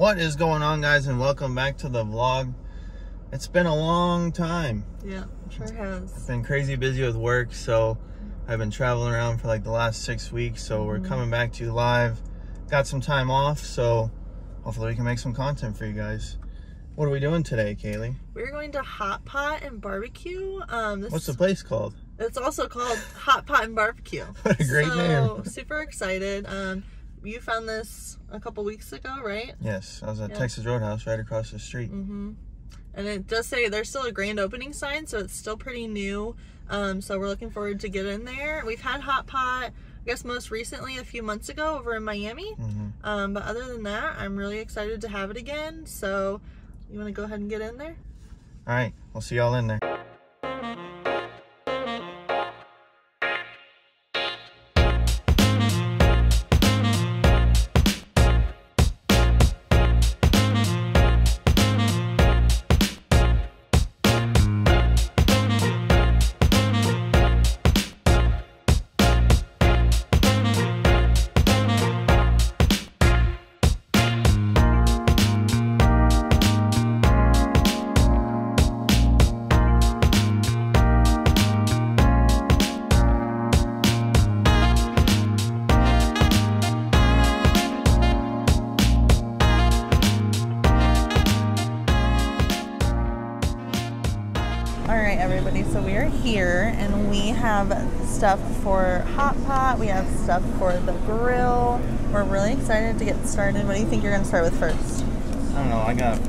What is going on, guys, and welcome back to the vlog. It's been a long time. Yeah, sure has. Been crazy busy with work, so I've been traveling around for like the last six weeks. So we're coming back to you live. Got some time off, so hopefully we can make some content for you guys. What are we doing today, Kaylee? We're going to Hot Pot and Barbecue. Um, this What's the place called? It's also called Hot Pot and Barbecue. What a great so, name. super excited. Um, you found this a couple weeks ago, right? Yes, I was at Yeah. Texas Roadhouse right across the street. Mm-hmm. And it does say there's still a grand opening sign, so it's still pretty new. Um, so we're looking forward to get in there. We've had Hot Pot, I guess most recently a few months ago over in Miami. hmm Um, but other than that, I'm really excited to have it again. So you want to go ahead and get in there? All right, we'll see y'all in there. Everybody. So we are here, and we have stuff for hot pot. We have stuff for the grill. We're really excited to get started. What do you think you're going to start with first? I don't know. I got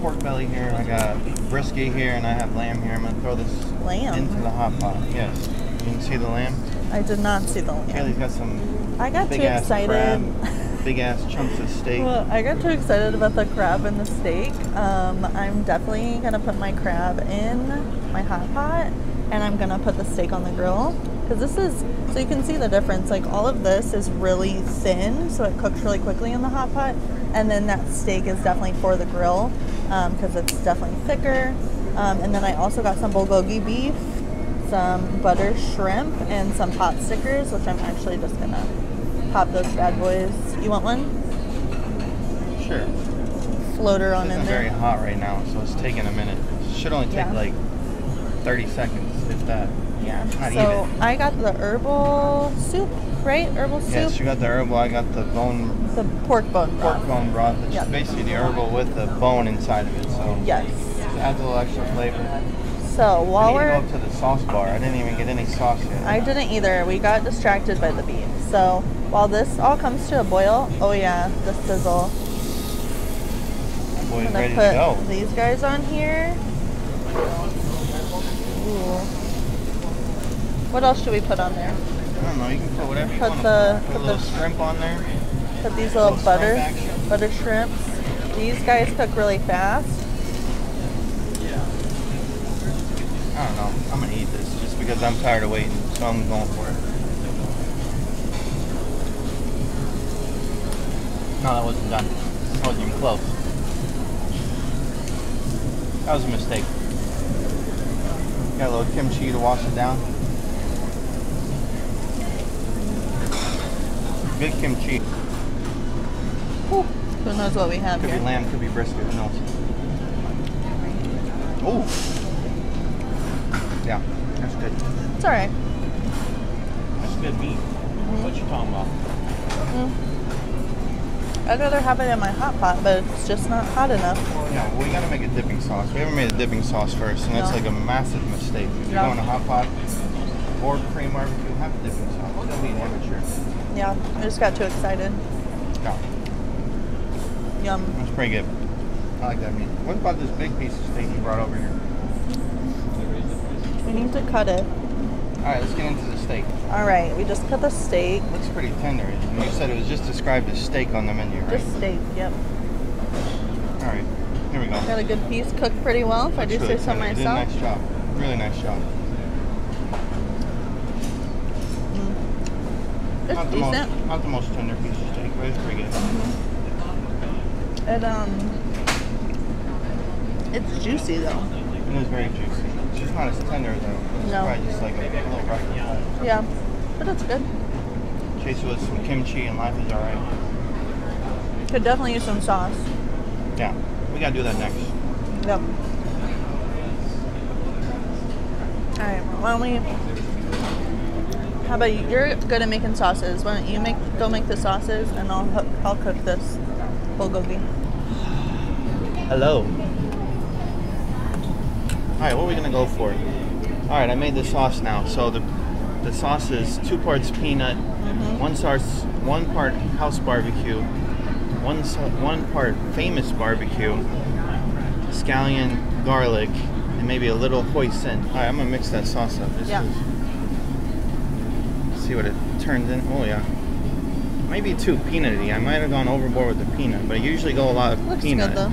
pork belly here. I got brisket here, and I have lamb here. I'm gonna throw this Lamb. into the hot pot. Yes. You can see the lamb. I did not see the lamb. Kaylee's got some I got too excited. big ass chunks of steak. Well, I got too excited about the crab and the steak. Um, I'm definitely gonna put my crab in my hot pot, and I'm gonna put the steak on the grill because this is so you can see the difference. Like all of this is really thin, so it cooks really quickly in the hot pot, and then that steak is definitely for the grill because it's definitely thicker. Um, and then I also got some bulgogi beef, some butter shrimp, and some pot stickers, which I'm actually just gonna pop those bad boys. You want one? Sure. floater on It's in very hot right now, so it's taking a minute. Should only take Yeah. like 30 seconds, if that. Yeah. Not So even. I got the herbal soup, right? Herbal soup. Yes, you got the herbal. I got the bone the pork bone pork broth. bone broth. It's Yeah. basically the herbal with the bone inside of it, so Yes. it adds a little extra flavor. So while to go up to the sauce bar. I didn't even get any sauce yet. I didn't either. We got distracted by the beef. So while this all comes to a boil, oh yeah, the sizzle. Boy's I'm gonna put go. these guys on here. Ooh. What else should we put on there? I don't know. You can put whatever you Put want. the- put put little the- shrimp on there. Put these little Little butter, shrimp butter shrimps. These guys cook really fast. Yeah. I don't know. I'm gonna eat this just because I'm tired of waiting, so I'm going for it. No, that wasn't done. That wasn't even close. That was a mistake. Got a little kimchi to wash it down. Good kimchi. Who knows what we have Could be lamb, could be brisket, who knows? Oh! Yeah, that's good. It's all right. That's good meat. What you talking about? Mm-hmm. I'd rather have it in my hot pot, but it's just not hot enough. Yeah, well, we gotta make a dipping sauce. We haven't made a dipping sauce first, and that's like a massive mistake. If you're No. going to hot pot or Korean barbecue, have a dipping sauce. Don't be an amateur. Yeah, I just got too excited. No, Yum. that's pretty good. I like that meat. What about this big piece of steak you brought over here? We need to cut it. All right, let's get into the steak. All right, we just cut the steak. looks pretty tender. You said it was just described as steak on the menu, right? Just steak, yep. All right, here we go. Got a good piece cooked pretty well, if I do Looks say really so myself. nice job. Really nice job. It's Not the decent. most, not the most tender piece of steak, but it's pretty good. It um, it's juicy though. It is very juicy. It's not as tender though. It's No. probably just like a little rough. Yeah, but it's good. Chase it with some kimchi and life is alright. Could definitely use some sauce. Yeah, we gotta do that next. Yep. All right. Why don't we? How about you? You're good at making sauces. Why don't you make go make the sauces, and I'll I'll cook this bulgogi. Hello. All right, what are we gonna go for? All right, I made the sauce now. So the the sauce is two parts peanut, Mm-hmm. one sauce, one part house barbecue, one one part famous barbecue, scallion, garlic, and maybe a little hoisin. All right, I'm gonna mix that sauce up. Just Yeah. See what it turns in. Oh yeah. Maybe too peanutty. I might have gone overboard with the peanut, but I usually go a lot of Looks peanut. good though.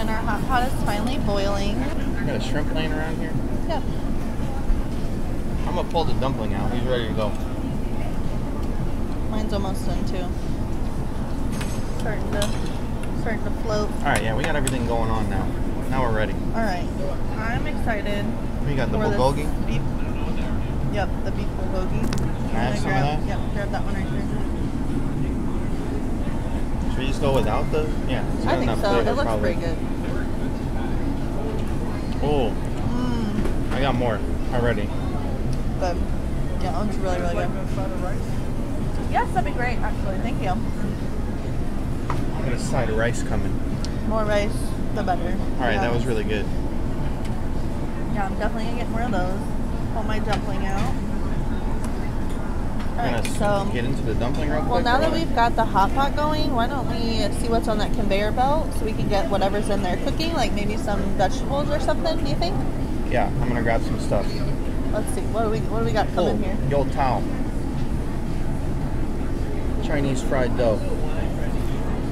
And our hot pot is finally boiling. You got a shrimp laying around here? Yeah. I'm gonna pull the dumpling out. He's ready to go. Mine's almost done too. Starting to starting to float. All right, yeah, we got everything going on now. Now we're ready. All right. I'm excited. We got the bulgogi. Beef. Yep, the beef bulgogi. Can I have some gonna of grab, that? Yep, grab that one right there. Should we just go without the? Yeah, I think so. flavor, It looks probably. pretty good. Oh, Mmm, I got more already. But Yeah, it looks really, really good. Yes, that'd be great, actually. Thank you. I got a side of rice coming. More rice, the better. All right, that was really good. Yeah, I'm definitely gonna get more of those. Pull my dumpling out. I'm Alright, gonna so get into the dumpling real quick. well now that what? we've got the hot pot going, why don't we see what's on that conveyor belt so we can get whatever's in there cooking, like maybe some vegetables or something, do you think? Yeah, I'm gonna grab some stuff. Let's see. What do we what do we got Oh, coming here? Yo Tao. Chinese fried dough.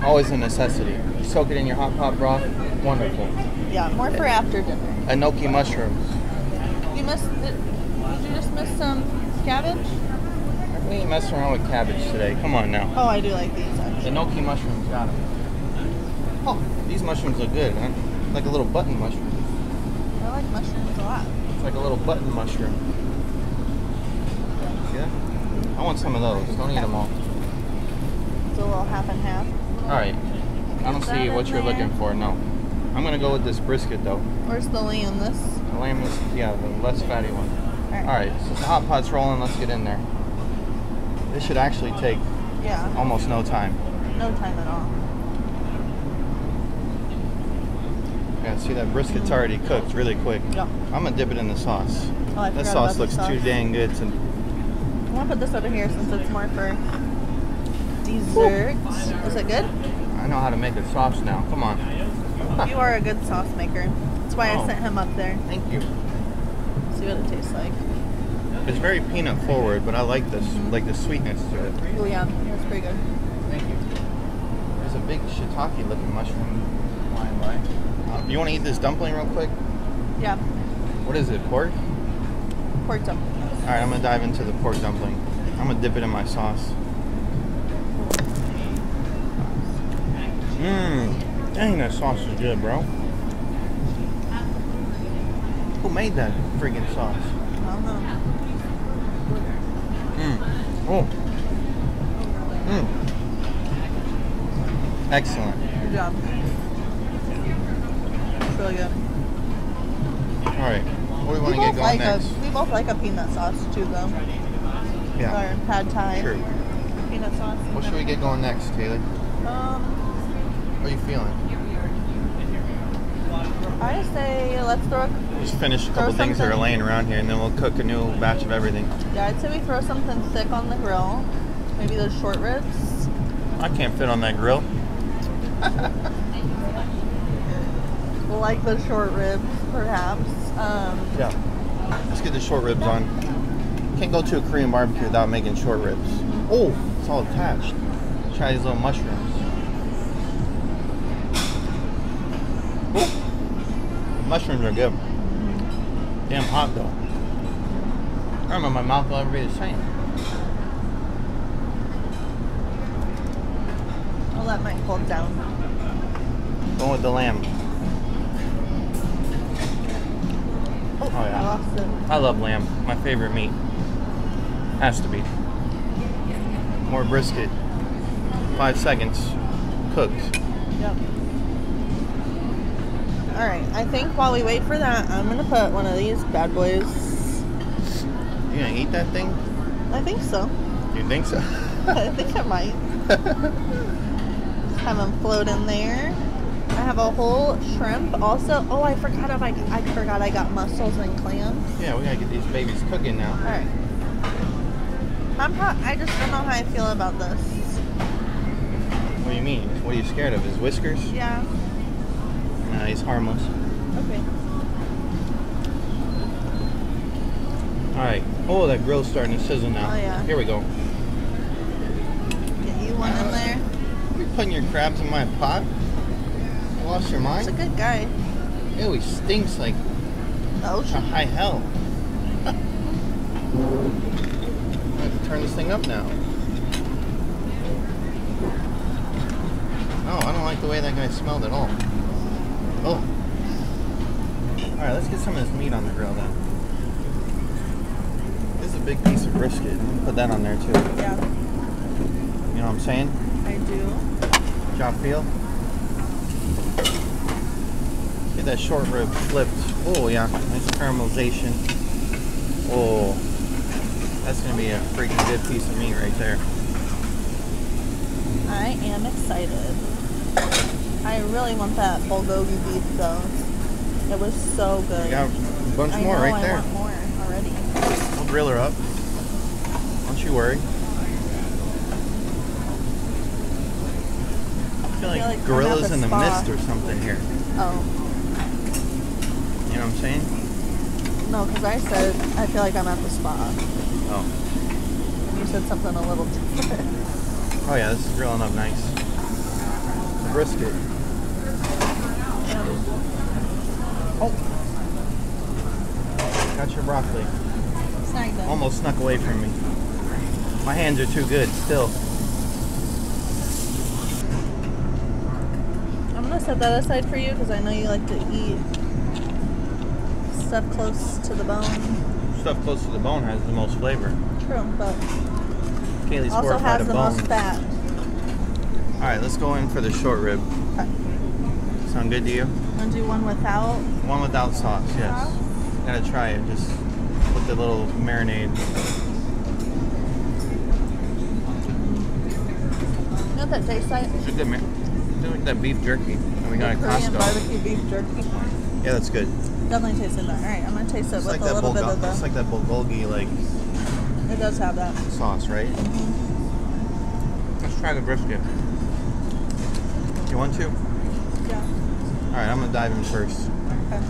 Always a necessity. Soak it in your hot pot broth. Wonderful. Yeah, more for after dinner. Enoki mushrooms. You missed did you just miss some cabbage? We ain't messing around with cabbage today. Come on now. Oh I do like these actually. Enoki mushrooms, got it. Oh, these mushrooms look good, huh? Like a little button mushroom. I like mushrooms a lot. It's like a little button mushroom. Yeah. I want some of those. Don't eat them all. It's a little half and half. All right. I don't see what you're there? looking for. No. I'm gonna go with this brisket though. Where's the lamb? This? The lamb is, yeah, the less fatty one. Alright. All right. So the hot pot's rolling. Let's get in there. This should actually take Yeah. almost no time. No time at all. Yeah. See that brisket's already cooked really quick. Yeah. I'm gonna dip it in the sauce. Oh, That sauce looks too dang good to I'm gonna put this over here since it's more for dessert. Is it good? I know how to make a sauce now. Come on. You are a good sauce maker. That's why Oh. I sent him up there. Thank you. See what it tastes like. It's very peanut forward, but I like this, like the sweetness to it. Oh yeah, that's pretty good. Thank you. There's a big shiitake looking mushroom flying by. Uh, you want to eat this dumpling real quick? Yeah, What is it, pork? pork dumpling. All right, I'm gonna dive into the pork dumpling. I'm gonna dip it in my sauce. Mmm, dang, that sauce is good, bro. Who made that freaking sauce? I don't know. Oh. Mmm. Excellent. Good job. It's really good. All right. What do we want to get going like next? a we both like a peanut sauce too, though. Yeah. Or pad thai. True. Peanut sauce. What should we get going next, Taylor? Um, What are you feeling? I say let's throw. A, Just finish a couple things that are laying around here, and then we'll cook a new batch of everything. yeah, I'd say we throw something thick on the grill. Maybe those short ribs. I can't fit on that grill. Like the short ribs, perhaps. Um, Yeah. Let's get the short ribs on. Can't go to a Korean barbecue without making short ribs. Oh, it's all attached. Try these little mushrooms. Oh, the mushrooms are good. Damn hot though. I don't know if my mouth will ever be the same. I'll let mine cool down. Going with the lamb. Oh, Oh, yeah. I. I love lamb. My favorite meat. Has to be. More brisket. Five seconds. cooked. Yep. All right. I think while we wait for that, I'm gonna put one of these bad boys. You gonna eat that thing? I think so. You think so? I think I might. Have them float in there. I have a whole shrimp. Also, oh, I forgot if I, I forgot I got mussels and clams. yeah, we gotta get these babies cooking now. All right. I'm pro- I just don't know how I feel about this. What do you mean? What are you scared of? His whiskers? Yeah. Nah, he's harmless. Okay. All right. Oh, that grill's starting to sizzle now. Oh, yeah. Here we go. Get you one in there. You putting your crabs in my pot? You lost your mind? He's a good guy. Ew, he stinks like The a ocean. high hell. I have to turn this thing up now. Oh, I don't like the way that guy smelled at all. Oh. Alright, let's get some of this meat on the grill then. This is a big piece of brisket. Put that on there too. Yeah, You know what I'm saying? I do. Job feel? Get that short rib flipped. Oh yeah, nice caramelization. Oh, that's gonna be a freaking good piece of meat right there. I am excited. I really want that bulgogi beef though. It was so good. Got a bunch I more know, right I there. want more already. We'll grill her up. Don't you worry. I feel like, like I'm at gorillas in the spa. mist or something here. Oh You know what I'm saying? no, because I said I feel like I'm at the spa, Oh. and you said something a little different. Oh yeah, this is grilling up nice. Brisket. Oh. Got your broccoli. Almost snuck away from me. My hands are too good still. I'm gonna set that aside for you because I know you like to eat stuff close to the bone. Stuff close to the bone has the most flavor. True, but Kaylee's also has the bone. most fat. Alright, let's go in for the short rib. Okay. Sound good to you? Wanna do one without? One without sauce, yes. Gotta try it, just with the little marinade. You know what that tastes like? It's a good man. It's like that beef jerky that we got at Korean Costco. barbecue beef jerky. Yeah, that's good. Definitely tasted that. All right, I'm gonna taste it It's with like a little bit of the. it's like that bulgogi like it does have that. sauce, right? Mm-hmm. Let's try the brisket. You want to? Yeah. All right, I'm gonna dive in first. Okay.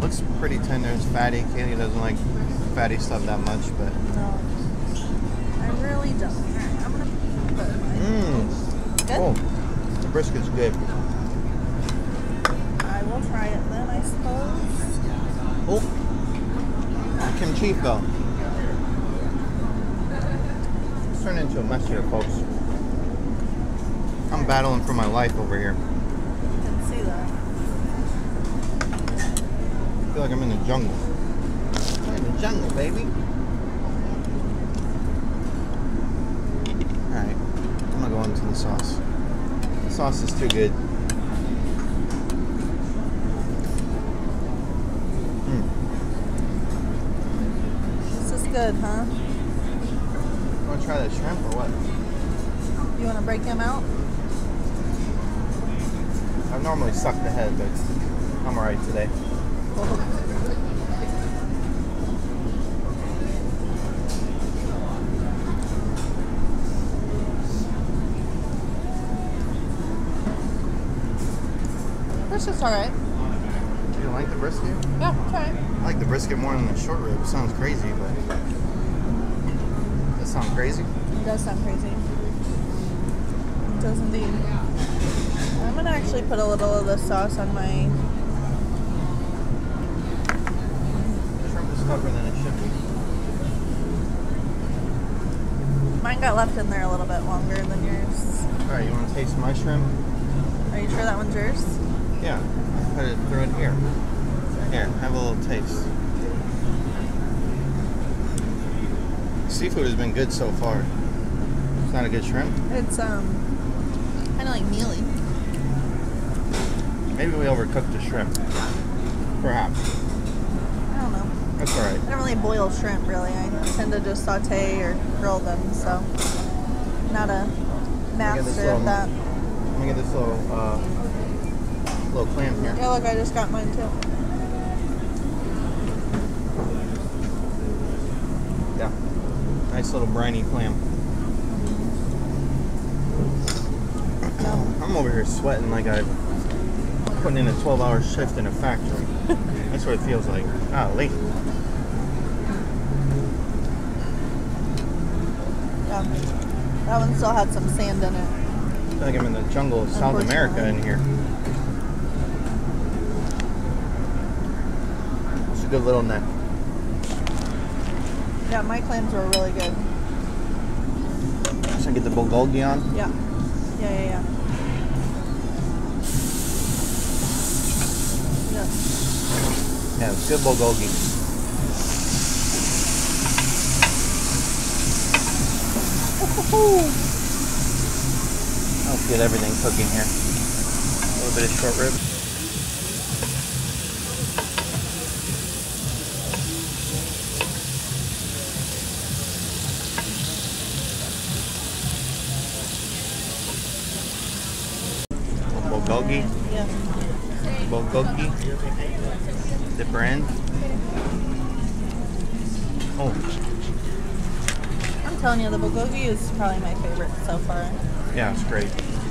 Looks pretty tender. It's fatty. Kaylee doesn't like fatty stuff that much, but No, I really don't. All right, I'm gonna put my. mmm. Good. Oh, the brisket's good. I will try it then, I suppose. Oh, kimchi though. It's turned into a mess here, folks. I'm battling for my life over here. You can see that. I feel like I'm in the jungle. I'm in the jungle, baby. Alright, I'm gonna go into the sauce. The sauce is too good. Mm. This is good, huh? You wanna try that shrimp or what? You want to break him out? I normally suck the head, but I'm alright today. This is alright. Do you like the brisket? Yeah, try it. I like the brisket more than the short rib. It sounds crazy, but. That sound crazy? It does sound crazy. It does indeed. I'm gonna actually put a little of the sauce on my. Tougher than it should be. Mine got left in there a little bit longer than yours. Alright, you want to taste my shrimp? Are you sure that one's yours? Yeah. Put it through it here. Here, have a little taste. Seafood has been good so far. It's not a good shrimp. It's um kind of like mealy. Maybe we overcooked the shrimp. Perhaps. I don't know. That's all right. I don't really boil shrimp really. I tend to just saute or grill them, so not a master little- of that. Let me get this little uh, little clam here. Yeah, look, I just got mine too. Yeah. Nice little briny clam. I'm over here sweating like I'm putting in a 12 hour shift in a factory. That's what it feels like. Golly. Yeah. That one still had some sand in it. I feel like I'm in the jungle of South America in here. It's a good little neck. Yeah, my clams were really good. Should I get the bulgogi on? Yeah. Yeah, yeah, yeah. Yeah. Yeah, it's good bulgogi. Let's get everything cooking here. A little bit of short rib. Bulgogi, Yeah. bulgogi, dipper end. Oh, telling you, the bulgogi is probably my favorite so far. yeah, it's great.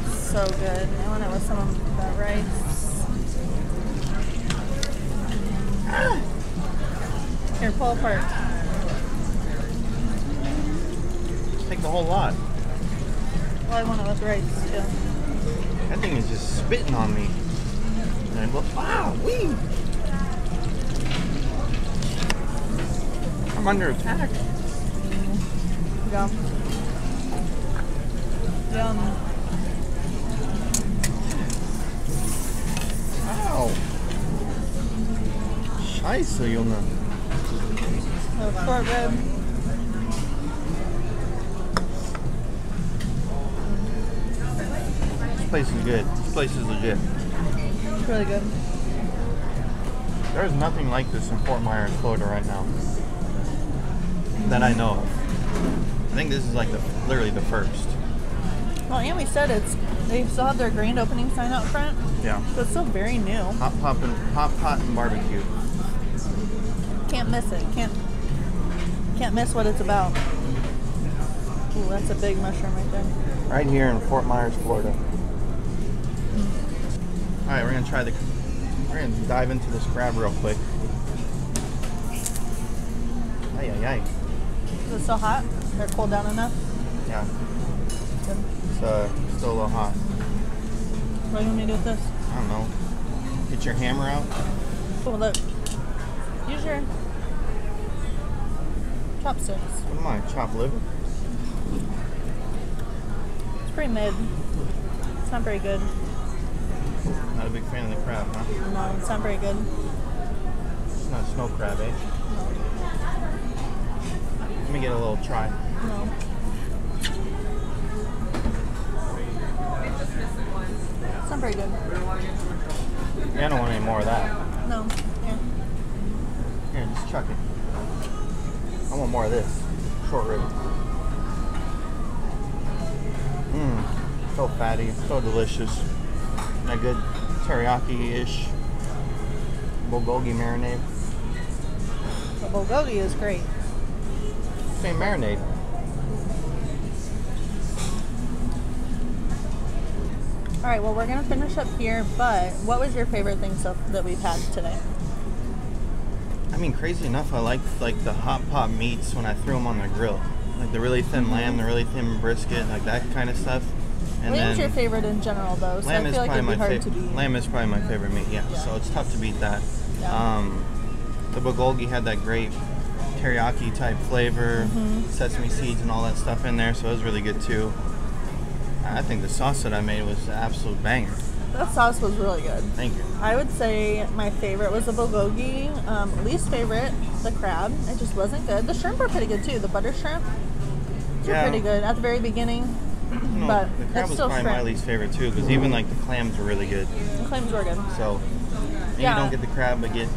So good. I want it with some of that rice. Ah! Here, pull apart. Take the whole lot. Well, I want it with rice too. That thing is just spitting on me. And wow, wee! I'm under attack. Yum. Ow. Scheiße, Junge. This place is good. This place is legit. It's really good. There's nothing like this in Fort Myers, Florida right now. That I know of. I think this is like the literally the first. Well, and we said it's they still have their grand opening sign out front, Yeah. so it's still very new. Hot pop and hot pot and barbecue. Can't miss it. Can't can't miss what it's about. Ooh, that's a big mushroom right there. Right here in Fort Myers, Florida. Alright, we're gonna try the we're gonna dive into this crab real quick. Ay ay ay. Is it still hot? They're cooled down enough? Yeah. Good. It's uh, still a little hot. What do you want me to do with this? I don't know. Get your hammer out. Oh, look. Use your chopsticks. What am I? Chop liver? It's pretty mid. It's not very good. Not a big fan of the crab, huh? No, it's not very good. It's not snow crab, eh? Let me get a little try. No. It's not very good. Yeah, I don't want any more of that. No. Yeah. Here, just chuck it. I want more of this. Short rib. Mmm. So fatty, so delicious. And a good teriyaki-ish bulgogi marinade. The bulgogi is great. Same marinade. All right, well, we're going to finish up here, but what was your favorite thing so that we've had today? I mean, crazy enough, I like like the hot pot meats when I threw them on the grill, like the really thin lamb, the really thin brisket, like that kind of stuff. And Lamb's your favorite in general, though, so lamb I is feel like probably it'd be my hard to favorite. beat. Lamb is probably my favorite meat. Yeah, Yeah. so it's tough to beat that. Yeah. Um, the bulgogi had that great teriyaki type flavor, Mm-hmm. sesame seeds and all that stuff in there, so it was really good too. I think the sauce that I made was an absolute banger. That sauce was really good. Thank you. I would say my favorite was the bulgogi. Um, least favorite, the crab. It just wasn't good. The shrimp were pretty good too. The butter shrimp, they're Yeah. pretty good. At the very beginning, No, but the crab was probably my least favorite too, because even like the clams were really good. The clams were good. So Yeah. you don't get the crab, but get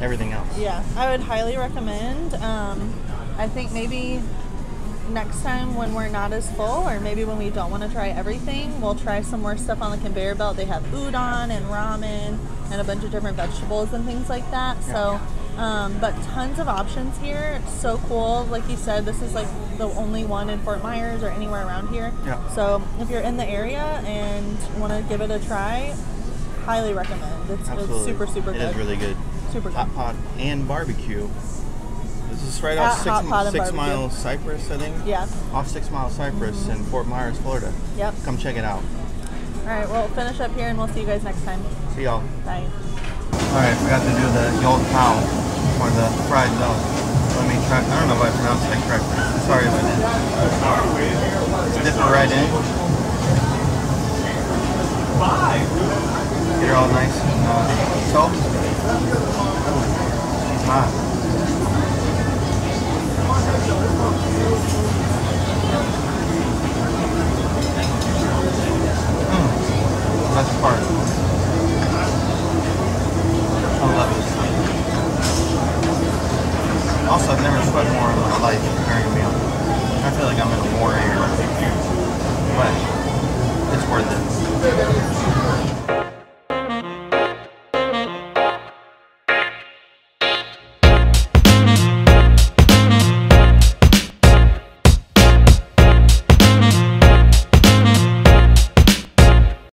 everything else. Yeah, I would highly recommend. Um, I think maybe next time when we're not as full, or maybe when we don't want to try everything, we'll try some more stuff on the conveyor belt. They have udon and ramen and a bunch of different vegetables and things like that. So, um, but tons of options here. It's So cool. Like you said, this is like the only one in Fort Myers or anywhere around here. Yeah. So if you're in the area and want to give it a try, highly recommend. It's, it's super super It good. is really good. super good. Hot pot and barbecue. This is right off Six, six. Mile Cypress, I think. Yeah. Off Six Mile Cypress in Fort Myers, Florida. Yep. Come check it out. All right, well, finish up here and we'll see you guys next time. See y'all. Bye. All right, we got to do the Yold Cow or the fried dough. Let me try. I don't know if I pronounced that correctly. Sorry if I did. Just dip it right in. Get her all nice and uh. She's hot.